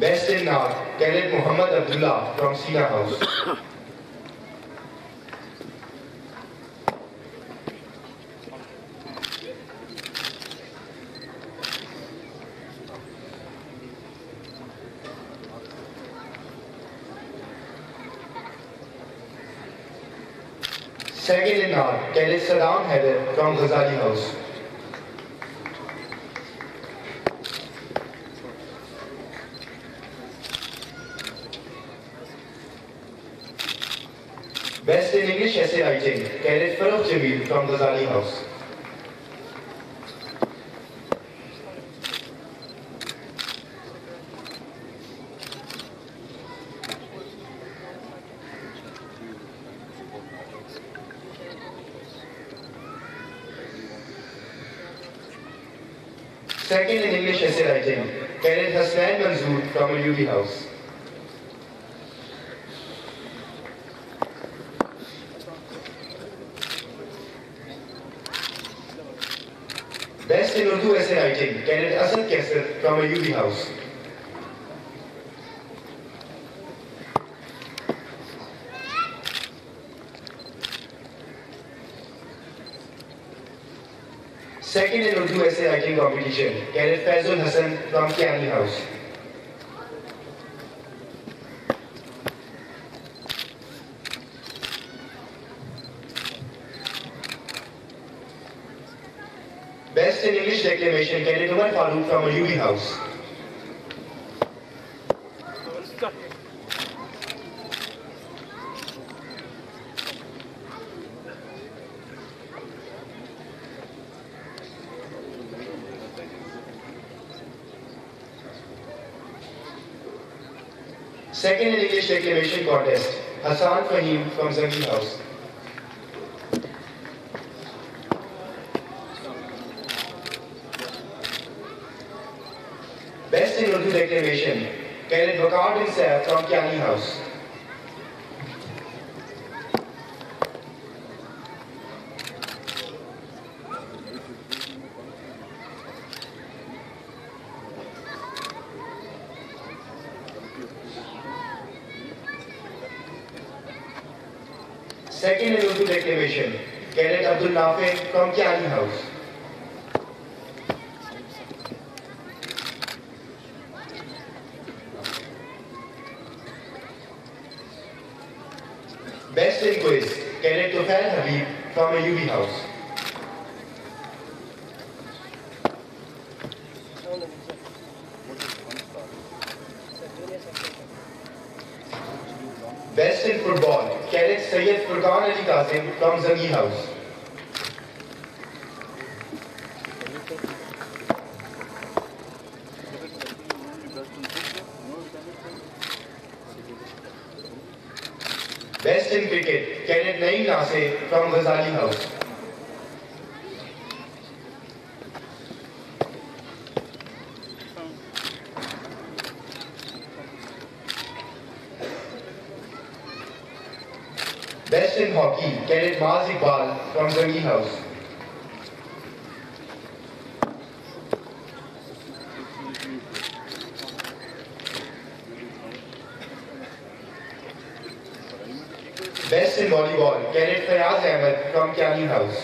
Best in North, Cadet Muhammad Abdullah from Sina House. Second in North, Cadet Saddam Haider from Ghazali House. Best in English essay writing, Cadet Farooq Jamil from Ghazali House. Second in English essay writing, Cadet Hassan Manzoor from Ayubi House. Best in Urdu essay writing, Cadet Asad Kaisar from a UB House. Second essay writing competition, Cadet Faizul Hassan from Kiani House. Best in English declamation, Cadet Umar Farooq from Ayubi House. Second in English declamation contest, Hassan Fahim from Zangi House. Best in Urdu declamation, Cadet Bakar from Kiani House. In quiz, Cadet Tufail Habib from a UB House. Best in football, Cadet Sayyid Furqan Ali Qasim from Zangi House. Ghazali House. Best in hockey, Cadet Iqbal from Zangi House. Best in volleyball, Cadet Fayaz Ahmed from Kiani House.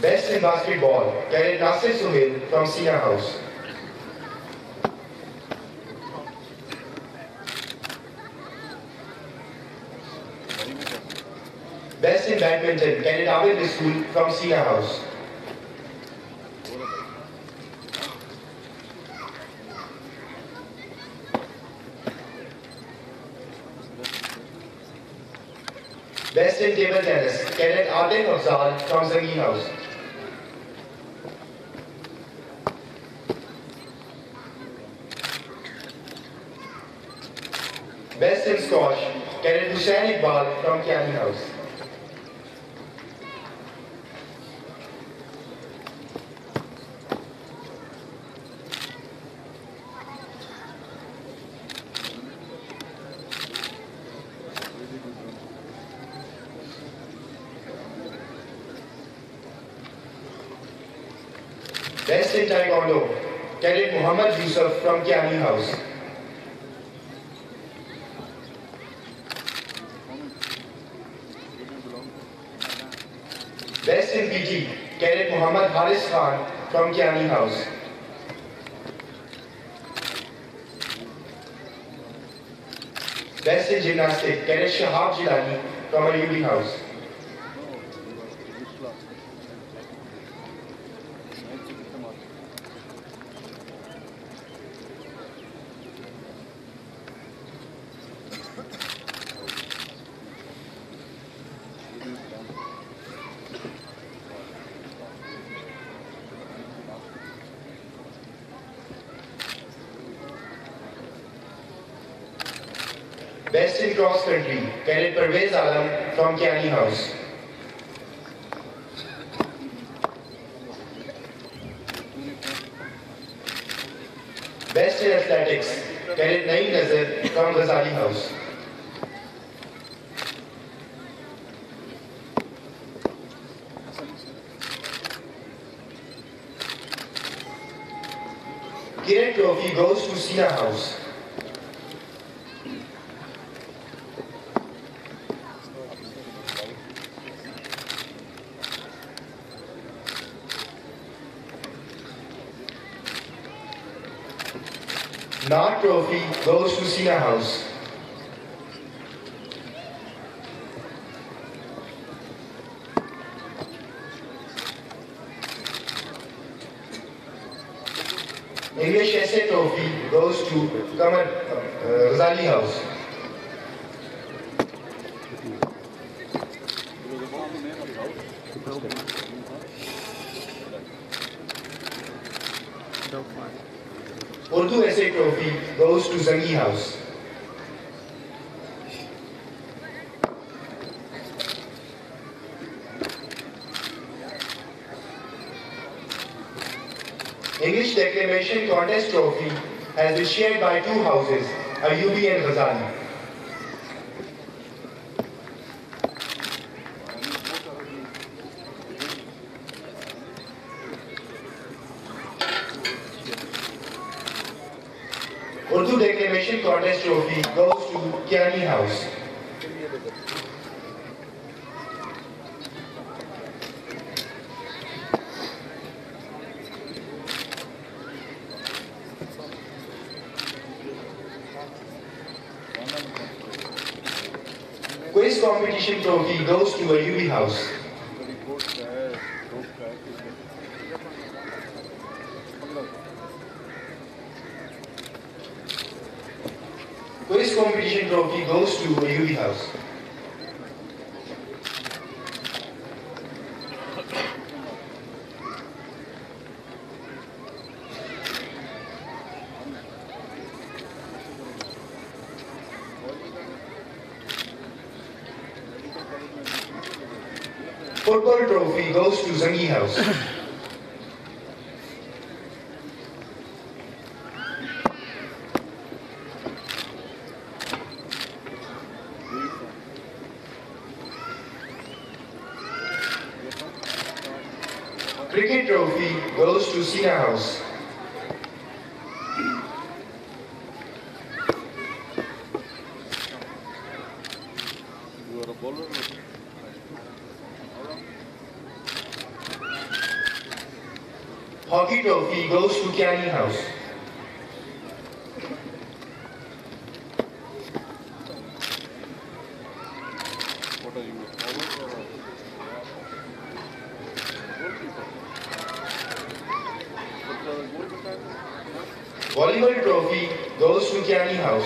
Best in basketball, Cadet Nasir Suhail from Sina House. Badminton, Cadet Abid Rasool from Sina House. Best in table tennis, Cadet Adil Afzal from Zangi House. Best in squash, Cadet Hussain Iqbal from Kiani House. Best in Taekwondo, Cadet Muhammad Yusuf from Kiani House. Best in PT, Cadet Muhammad Haris Khan from Kiani House. Best in Gymnastics, Cadet Shahab Jilani from Ayubi House. Best in cross country, Cadet Parvez Alam from Kiani House. Best in athletics, Cadet Naeem Nazar from Ghazali House. Quran Trophy goes to Sina House. Naat Trophy goes to Sina House. English Essay Trophy goes to Kamar uh, Ghazali House. Urdu Essay Trophy goes to Zangi House. English Declamation Contest Trophy has is shared by two houses, Ayubi and Ghazali. Urdu Declamation Contest Trophy goes to Kiani House. Quiz Competition Trophy goes to Ayubi House. Quiz Competition Trophy goes to Ayubi House. Football Trophy goes to Zangi House. Cricket Trophy goes to Sina House. You are a bowler. Hockey Trophy goes to Kiani House. What are you? Bowler or a goalkeeper? But uh, goalkeeper, Volleyball Trophy goes to Kiani House.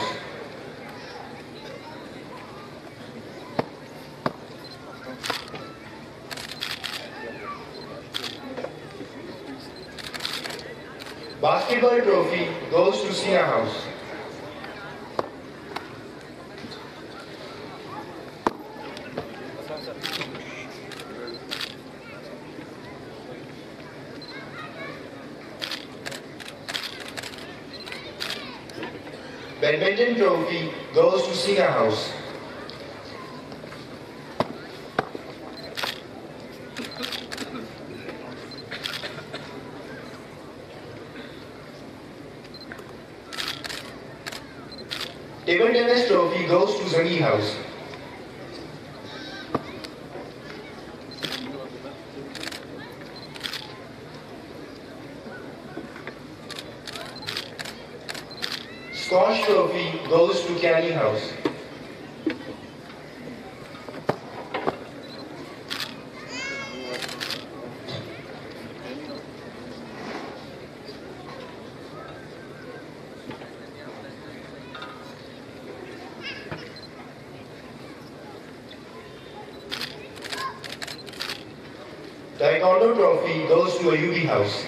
Basketball Trophy goes to Sina House. Badminton Trophy goes to Sina House. Table tennis trophy goes to Zangi House. Squash trophy goes to Kiani House. Taekwondo trophy goes to Ayubi house.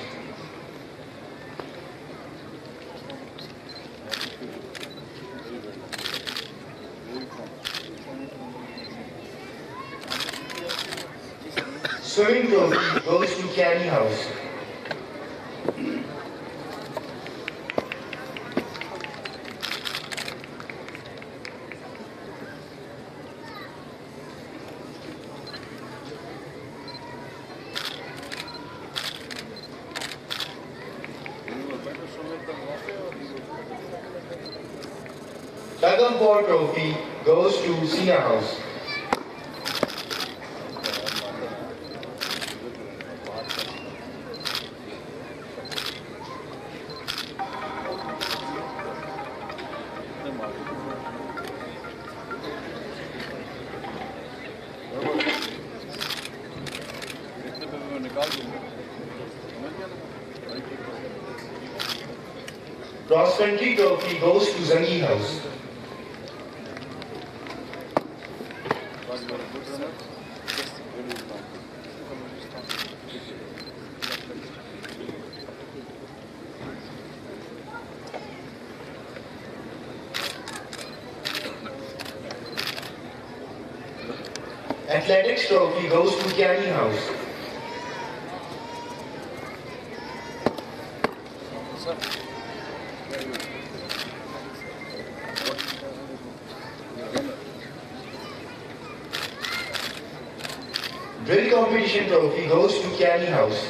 Swimming trophy goes to Kiani House. Athletics trophy goes to Kiani House. Drill competition trophy goes to House. House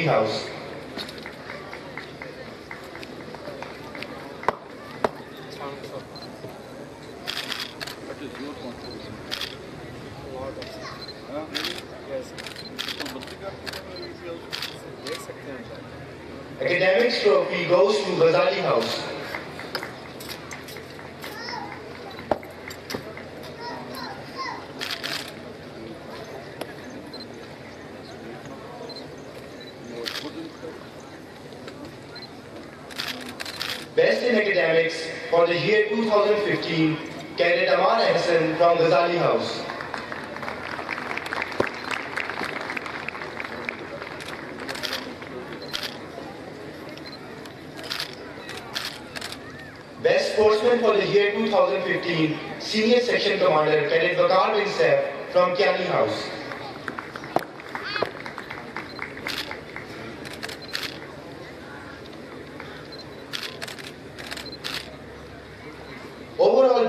Lee House. Academics trophy goes to Ghazali House. Ghazali House. Best sportsman for the year 2015, Senior Section Commander Cadet Vakar bin Saif from Kiani House.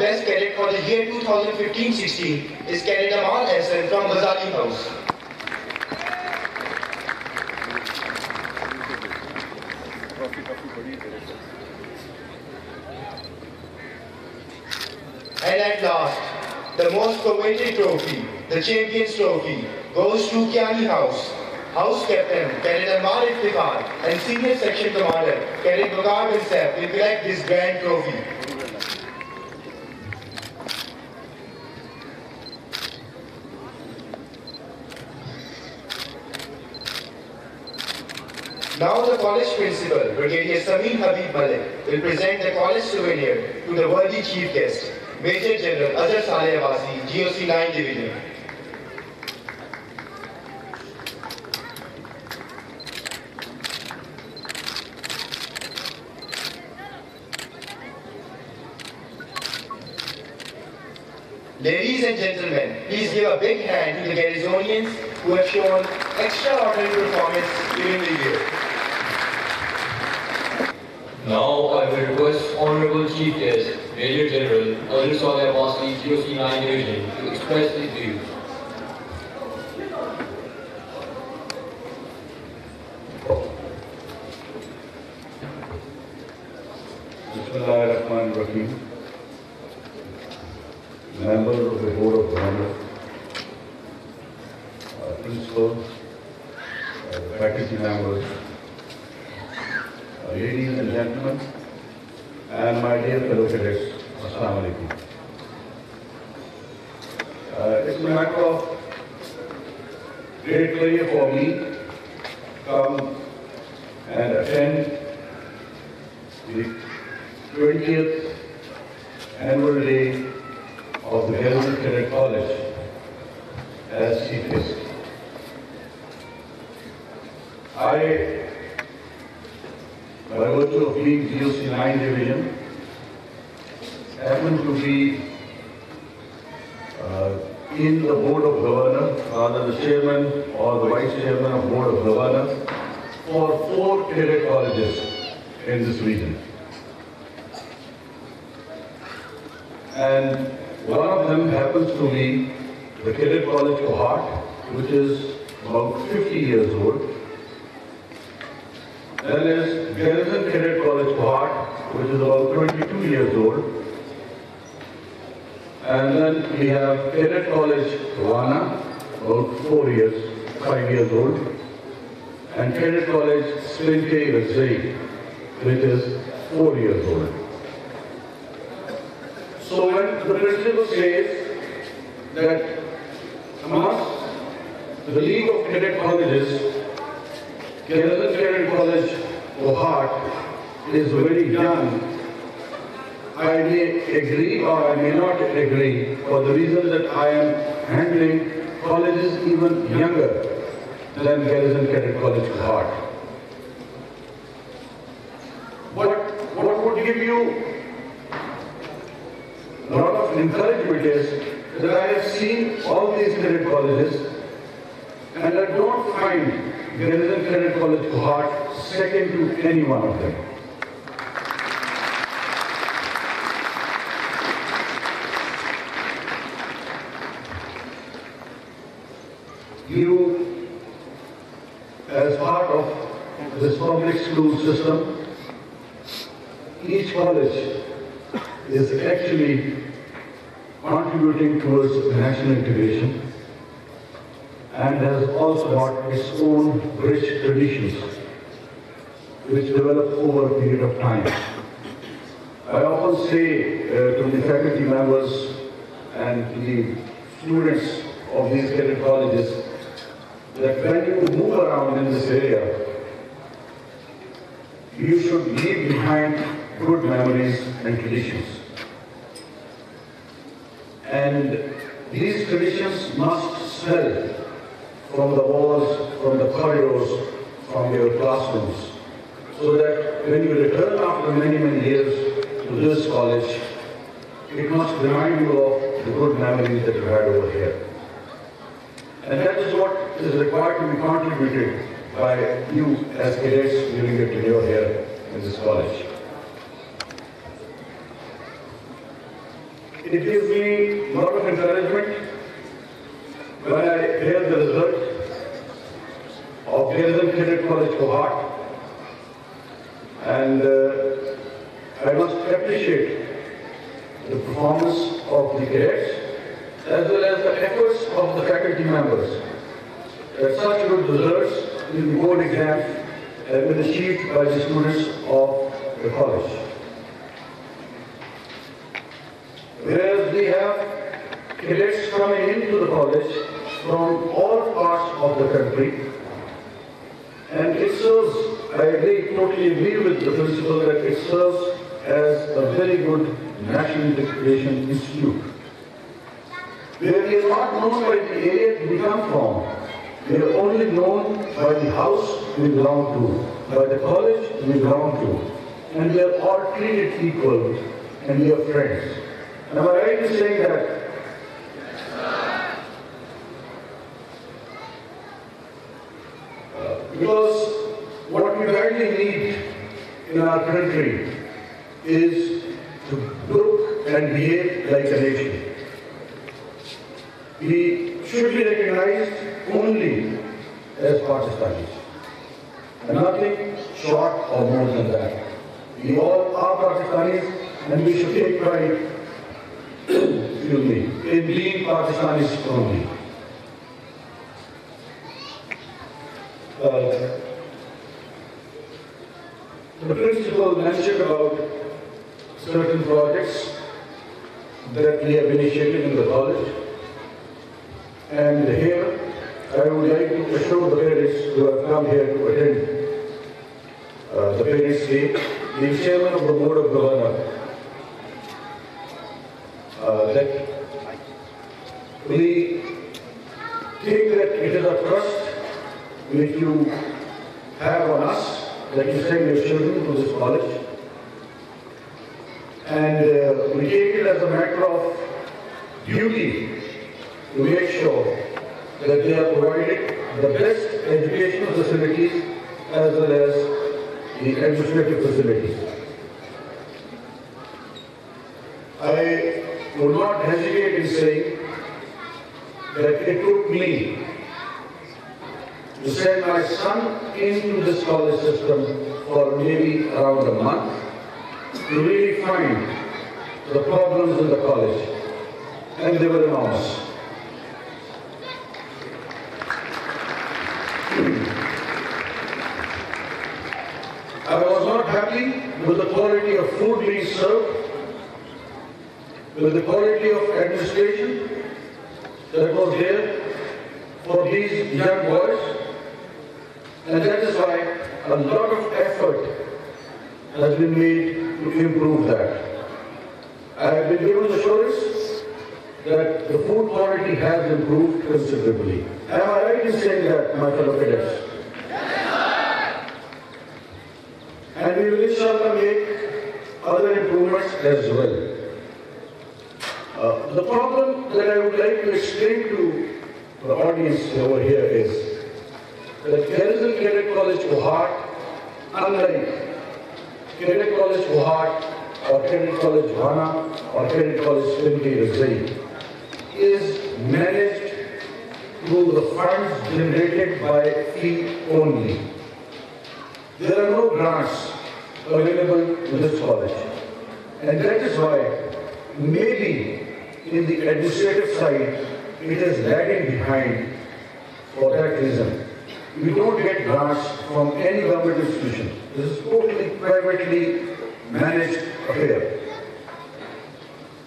best cadet for the year 2015-16 is Cadet Amal Hassan from Ghazali House. And at last, the most coveted trophy, the Champions Trophy, goes to Kiani House. House Captain, Cadet Amar Iftikhar, and Senior Section Commander, Cadet Bakar himself will collect this grand trophy. Now the college principal, Brigadier Samin Habib Malik, will present the college souvenir to the worthy chief guest, Major General Azhar Saleh Abbasi, GOC 9 Division. Ladies and gentlemen, please give a big hand to the Garrisonians who have shown extraordinary performance during the year. Now I will request Honorable Chief Guest Major General Azhar Saleh Abbasi, GOC 9 Division, to express his views. Bismillahirrahmanirrahim. Members of the Board of Governors, uh, principals, uh, faculty members, uh, ladies and gentlemen, and my dear fellow cadets, Assalamu alaikum. Uh, It's a matter of great pleasure for me come and attend the 20th annual day of the Garrison Cadet College as chief guest. I, by virtue of being GOC 9 division, happen to be in the board of governors, rather the chairman or the vice chairman of board of governors for four cadet colleges in this region. And one of them happens to be the Cadet College Kohat, which is about 50 years old. Then is Garrison Cadet College Kohat, which is about 22 years old. And then we have Cadet College Wana, about four years, five years old. And Cadet College Spinkai Raghzai, which is four years old. So when the principal says that amongst the League of Cadet Colleges, Garrison Cadet College, Kohat, is very young, I may agree or I may not agree for the reason that I am handling colleges even younger than Garrison Cadet College, Kohat. But what would give you a lot of encouragement is that I have seen all these cadet colleges and I don't find Garrison Cadet College Kohat second to any one of them. You, as part of this public school system, each college is actually contributing towards national integration and has also got its own rich traditions which develop over a period of time. I often say uh, to the faculty members and the students of these cadet colleges that when you move around in this area, you should leave behind good memories and traditions. And these traditions must smell from the walls, from the corridors, from your classrooms, so that when you return after many, many years to this college, it must remind you of the good memories that you had over here. And that is what is required to be contributed by you as cadets during your tenure here in this college. It gives me a lot of encouragement when I hear the result of Garrison Cadet College Kohat. And uh, I must appreciate the performance of the cadets as well as the efforts of the faculty members. That such good results in the board exams have been achieved by the students of the college. Whereas we have cadets coming into the college from all parts of the country, and it serves, I agree, totally agree with the principle that it serves as a very good national integration institute. Where we are not known by the area we come from, we are only known by the house we belong to, by the college we belong to, and we are all treated equal, and we are friends. Am I right in saying that? Because what we badly need in our country is to look and behave like a nation. We should be recognized only as Pakistanis, nothing short or more than that. We all are Pakistanis, and we should take pride, excuse me, in being Pakistanis only. Uh, the principal mentioned about certain projects that we have initiated in the college. And here, I would like to assure the parents who have come here to attend uh, the Parents' Day, the chairman of the Board of Governors, uh, that we think that it is a trust which you have on us, that you send your children to this college. And uh, we take it as a matter of duty to make sure that they are provided the best educational facilities as well as the administrative facilities. I would not hesitate in saying that it took me to send my son into this college system for maybe around a month to really find the problems in the college. And they were enormous. I was not happy with the quality of food being served, with the quality of administration that was there for these young boys. And that is why a lot of effort has been made to improve that. I have been given assurance that the food quality has improved considerably. Am I right in saying that, my fellow cadets? And we will inshallah make other improvements as well. Uh, the problem that I would like to explain to the audience over here is that Garrison Cadet College Kohat, unlike Cadet College Kohat or Cadet College Wana or Cadet College Raghzai, is managed through the funds generated by fee only. There are no grants available to this college. And that is why maybe in the administrative side, it is lagging behind for that reason. We don't get grants from any government institution. This is totally privately managed affair.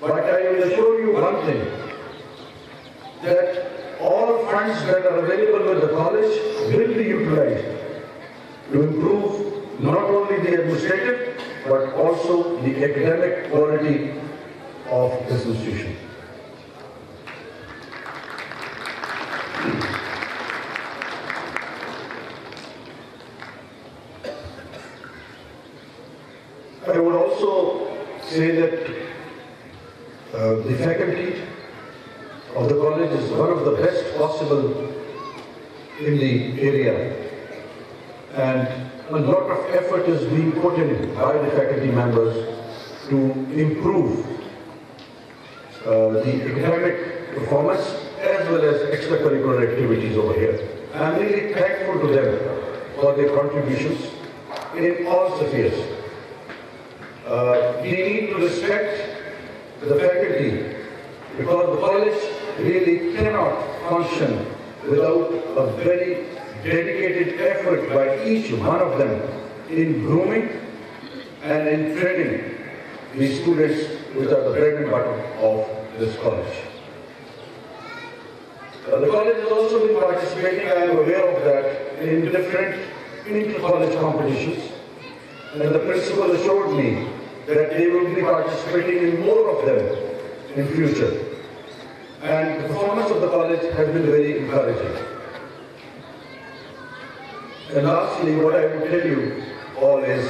But I will assure you one thing, that all funds that are available with the college will be utilized to improve not only the administrative, but also the academic quality of this institution. I would also say that uh, the faculty of the college is one of the best possible in the area. And a lot of effort is being put in by the faculty members to improve uh, the academic performance as well as extracurricular activities over here. I'm really thankful to them for their contributions in all spheres. Uh, we need to respect the faculty because the college really cannot function without a very dedicated effort by each one of them in grooming and in training the students which are the bread and butter of this college. Uh, the college has also been participating, I am aware of that, in different inter-college competitions. And the principal assured me that they will be participating in more of them in future. And the performance of the college has been very encouraging. And lastly, what I will tell you all is,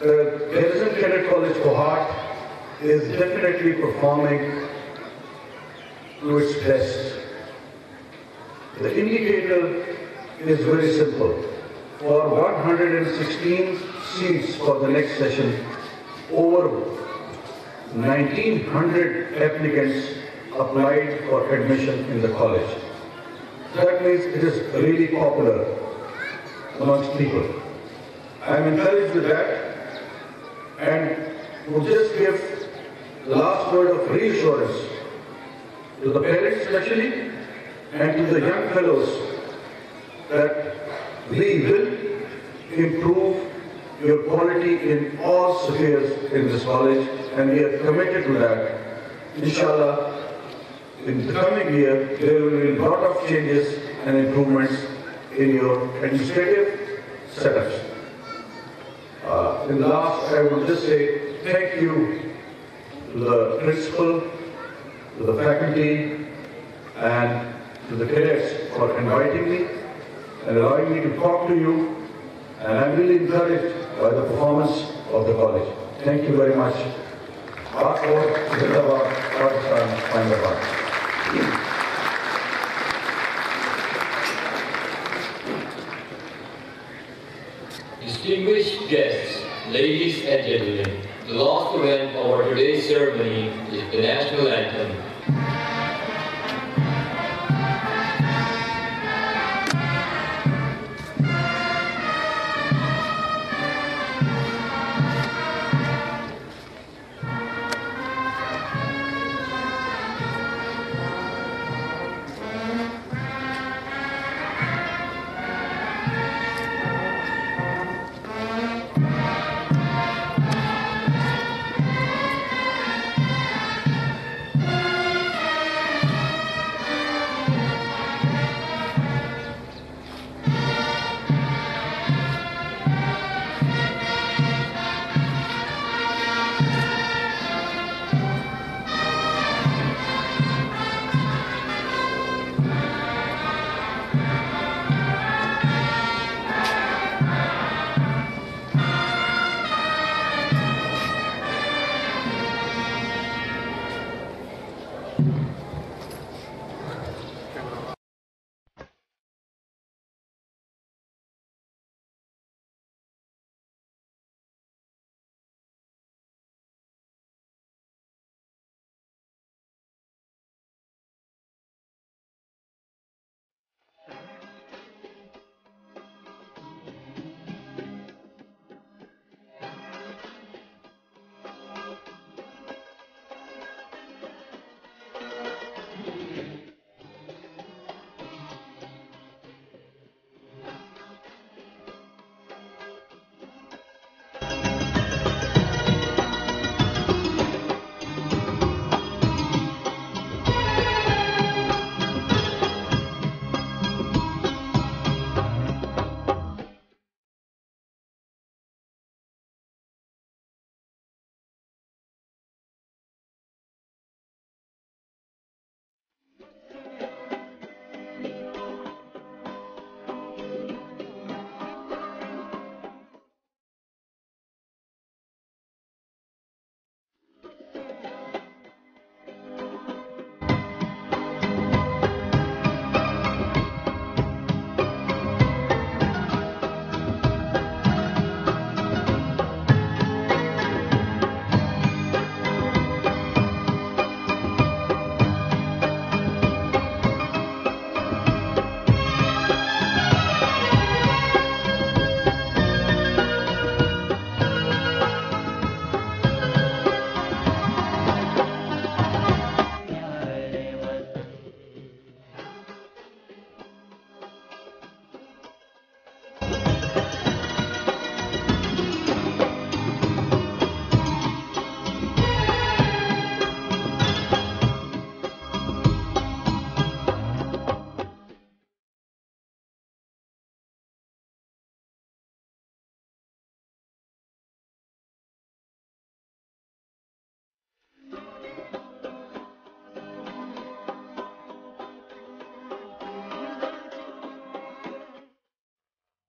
the Garrison Cadet College Kohat is definitely performing to its best. The indicator is very simple. For 116 seats for the next session, over 1900 applicants applied for admission in the college. That means it is really popular amongst people. I am encouraged with that and would just give the last word of reassurance to the parents especially and to the young fellows that we will improve your quality in all spheres in this college and we are committed to that. Inshallah, in the coming year, there will be a lot of changes and improvements in your administrative setups. Uh, in last, I would just say thank you to the principal, to the faculty, and to the cadets for inviting me and allowing me to talk to you. And I'm really encouraged by the performance of the college. Thank you very much. Distinguished guests, ladies and gentlemen, the last event of our today's ceremony is the national anthem